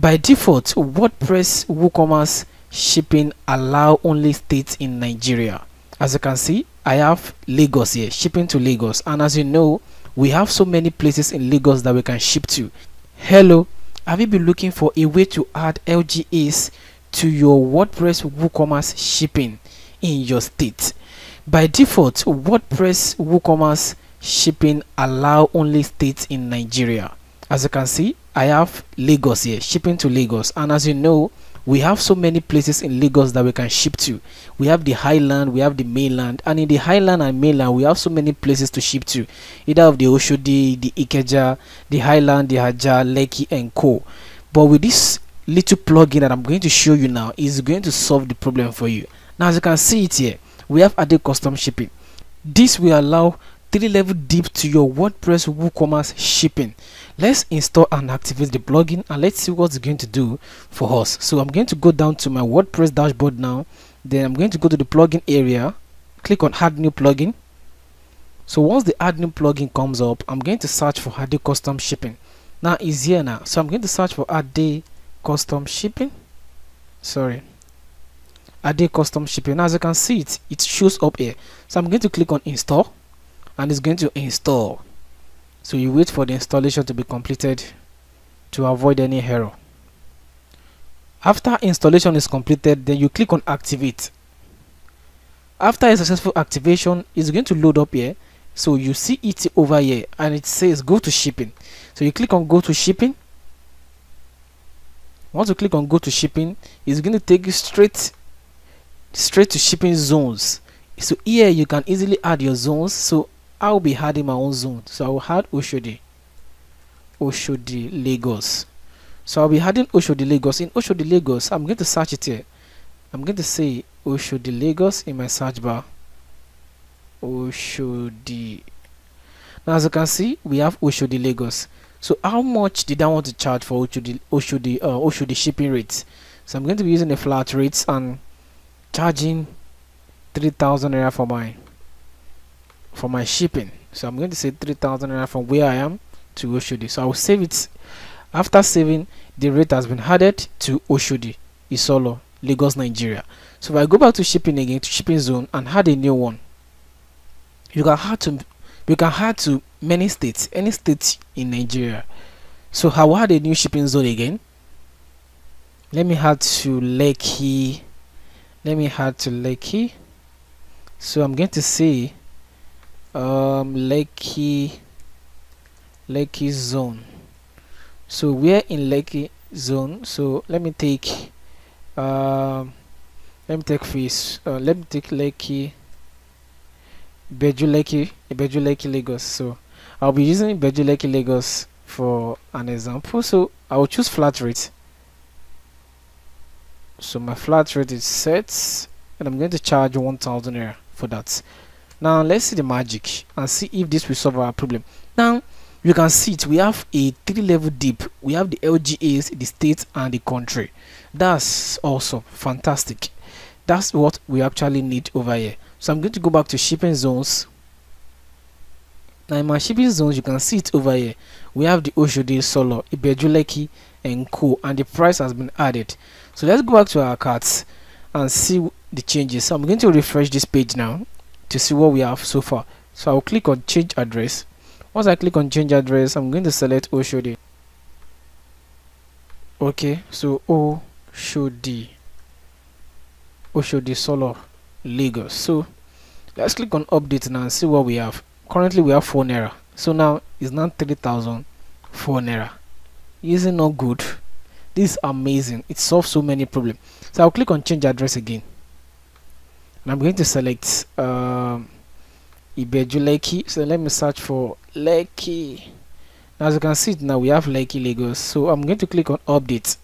By default, WordPress WooCommerce shipping allow only states in Nigeria. As you can see, I have Lagos here, shipping to Lagos. And as you know, we have so many places in Lagos that we can ship to. Hello, have you been looking for a way to add LGAs to your WordPress WooCommerce shipping in your state? By default, WordPress WooCommerce shipping allow only states in Nigeria. As you can see, I have Lagos here, shipping to Lagos. And as you know, we have so many places in Lagos that we can ship to. We have the highland, we have the mainland, and in the highland and mainland, we have so many places to ship to. Either of the Oshodi, the Ikeja, the highland, the Haja, Lekki, and Co. But with this little plugin that I'm going to show you now, is going to solve the problem for you. Now, as you can see it here, we have added custom shipping. This will allow three level deep to your WordPress WooCommerce shipping. Let's install and activate the plugin and let's see what it's going to do for us. So I'm going to go down to my WordPress dashboard now. Then I'm going to go to the plugin area, click on add new plugin. So once the add new plugin comes up, I'm going to search for Ade custom shipping. Now it's here now. So I'm going to search for Ade custom shipping. Sorry. Ade custom shipping. Now as you can see it, it shows up here. So I'm going to click on install and it's going to install. So you wait for the installation to be completed to avoid any error. After installation is completed then you click on activate. After a successful activation it's going to load up here. So you see it over here and it says go to shipping. So you click on go to shipping. Once you click on go to shipping it's going to take you straight straight to shipping zones. So here you can easily add your zones. So I'll be adding my own zone. So I will add Oshodi. Oshodi Lagos. So I'll be adding Oshodi Lagos. In Oshodi Lagos, I'm going to search it here. I'm going to say Oshodi Lagos in my search bar. Oshodi. Now as you can see, we have Oshodi Lagos. So how much did I want to charge for Oshodi Oshodi uh, Oshodi shipping rates? So I'm going to be using the flat rates and charging 3000 naira for mine for my shipping. So i'm going to say 3000 naira from where i am to oshodi. So i will save it. After saving the rate has been added to oshodi isolo lagos nigeria. So if i go back to shipping again to shipping zone and add a new one you can add to you can add to many states any state in nigeria. So i add a new shipping zone again. Let me add to lekki. Let me add to lekki. So i'm going to say um Lekki Lekki zone. So we're in Lekki zone. So let me take um let me take face uh, let me take Lekki Beju Lekki Beju Lekki Lagos. So I'll be using Beju Lekki Lagos for an example. So I will choose flat rate. So my flat rate is set and I'm going to charge 1000 naira for that now let's see the magic and see if this will solve our problem. Now you can see it. We have a three level deep. We have the lgas the state and the country. That's also fantastic. That's what we actually need over here. So i'm going to go back to shipping zones. Now in my shipping zones you can see it over here. We have the oshodi solo ibeju lekki and co and the price has been added. So let's go back to our carts and see the changes. So i'm going to refresh this page now to see what we have so far. So I'll click on change address. Once I click on change address I'm going to select Oshodi. Okay so Oshodi. Oshodi Isolo Lagos. So let's click on update now and see what we have. Currently we have 4 naira. So now it's now 3004 naira. Isn't not good? This is amazing. It solves so many problems. So I'll click on change address again and I'm going to select um, Ibeju Lekki. So let me search for Lekki. As you can see now we have Lekki Lagos. So I'm going to click on update.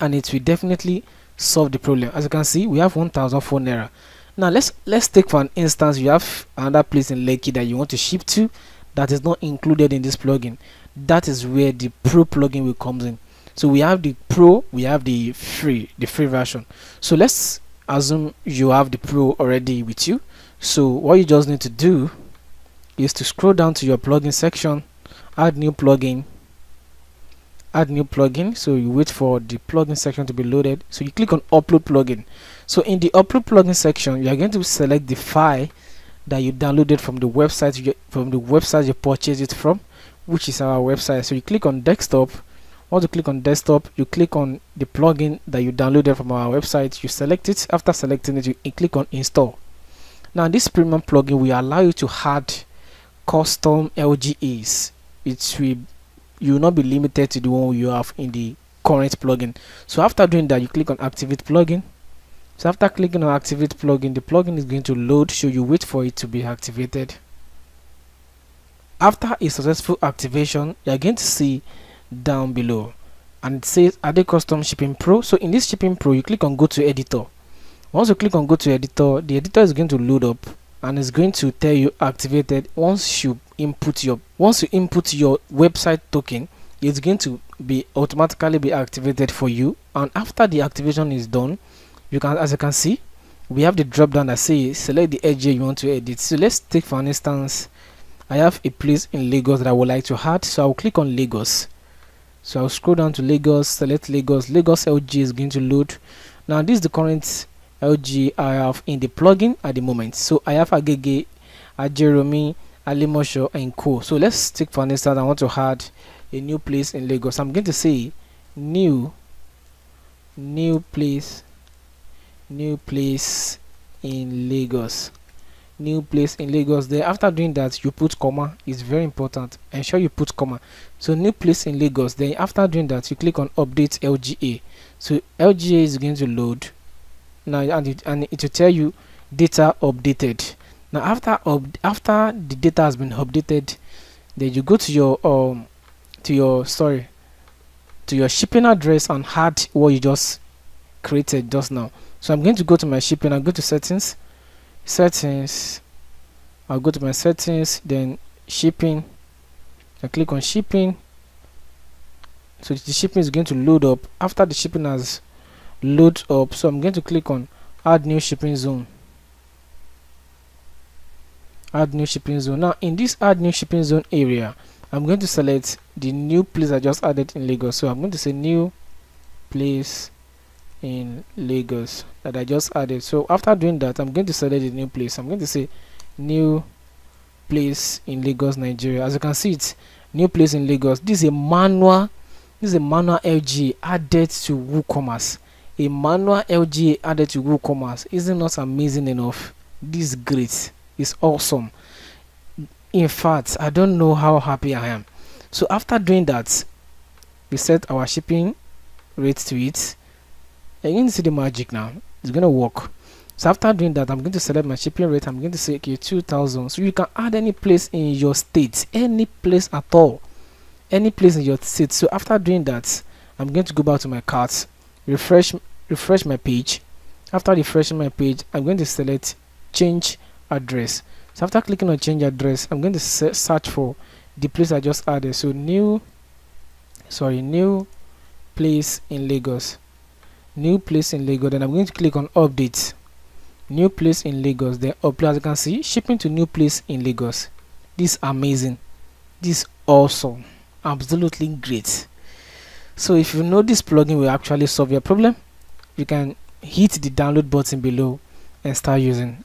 And it will definitely solve the problem. As you can see we have 1004 naira. Now let's let's take for an instance you have another place in Lekki that you want to ship to that is not included in this plugin. That is where the pro plugin will comes in. So we have the pro we have the free the free version. So let's assume you have the pro already with you. So what you just need to do is to scroll down to your plugin section add new plugin add new plugin. So you wait for the plugin section to be loaded. So you click on upload plugin. So in the upload plugin section you are going to select the file that you downloaded from the website you, from the website you purchased it from which is our website. So you click on desktop once you click on desktop you click on the plugin that you downloaded from our website you select it. After selecting it you click on install. Now this premium plugin will allow you to add custom LGAs it will you will not be limited to the one you have in the current plugin. So after doing that you click on activate plugin. So after clicking on activate plugin the plugin is going to load so you wait for it to be activated. After a successful activation you are going to see down below. And it says Ade Custom Shipping Pro? So in this Shipping Pro you click on go to editor. Once you click on go to editor the editor is going to load up and it's going to tell you activated. Once you input your once you input your website token it's going to be automatically be activated for you. And after the activation is done you can as you can see we have the drop down that says select the edge you want to edit. So let's take for instance i have a place in lagos that i would like to add. So i'll click on lagos so i'll scroll down to lagos select lagos. Lagos lg is going to load. Now this is the current lg i have in the plugin at the moment. So i have agege ajeromi alimosho and co. So let's take for an instance i want to add a new place in lagos. I'm going to say new new place new place in lagos new place in lagos there. After doing that you put comma. It's very important. Ensure you put comma. So new place in lagos. Then after doing that you click on update lga so lga is going to load. Now and it, and it will tell you data updated. Now after after the data has been updated then you go to your um to your sorry to your shipping address and add what you just created just now. So i'm going to go to my shipping. I'll go to settings settings i'll go to my settings then shipping. I click on shipping so the shipping is going to load up. After the shipping has load up so i'm going to click on add new shipping zone. Add new shipping zone. Now in this add new shipping zone area i'm going to select the new place i just added in lagos. So i'm going to say new place in Lagos that I just added. So after doing that, I'm going to select the new place. I'm going to say new place in Lagos, Nigeria. As you can see, it's new place in Lagos. This is a manual. This is a manual LG added to WooCommerce. A manual LG added to WooCommerce. Isn't not amazing enough? This is great. It's awesome. In fact, I don't know how happy I am. So after doing that, we set our shipping rate to it you're going to see the magic now. It's going to work. So after doing that i'm going to select my shipping rate. I'm going to say okay 2000 so you can add any place in your state. Any place at all. Any place in your state. So after doing that i'm going to go back to my cart refresh refresh my page. After refreshing my page i'm going to select change address. So after clicking on change address i'm going to search for the place i just added. So new sorry new place in lagos new place in Lagos then I'm going to click on update. New place in Lagos then upload. As you can see shipping to new place in Lagos. This amazing. This awesome. Absolutely great. So if you know this plugin will actually solve your problem you can hit the download button below and start using